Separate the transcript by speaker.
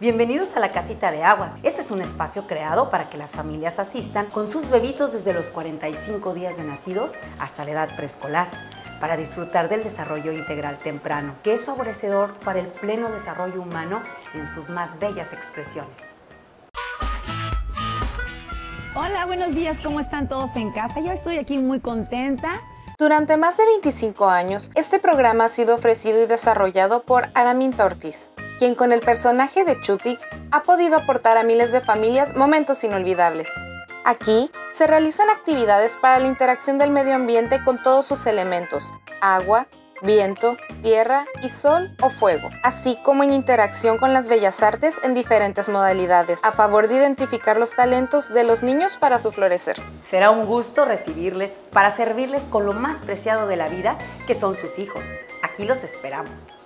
Speaker 1: Bienvenidos a la Casita de Agua. Este es un espacio creado para que las familias asistan con sus bebitos desde los 45 días de nacidos hasta la edad preescolar, para disfrutar del desarrollo integral temprano, que es favorecedor para el pleno desarrollo humano en sus más bellas expresiones.
Speaker 2: Hola, buenos días, ¿cómo están todos en casa? Yo estoy aquí muy contenta.
Speaker 3: Durante más de 25 años, este programa ha sido ofrecido y desarrollado por Araminta Ortiz quien con el personaje de Chuti ha podido aportar a miles de familias momentos inolvidables. Aquí se realizan actividades para la interacción del medio ambiente con todos sus elementos, agua, viento, tierra y sol o fuego, así como en interacción con las bellas artes en diferentes modalidades, a favor de identificar los talentos de los niños para su florecer.
Speaker 1: Será un gusto recibirles para servirles con lo más preciado de la vida, que son sus hijos. Aquí los esperamos.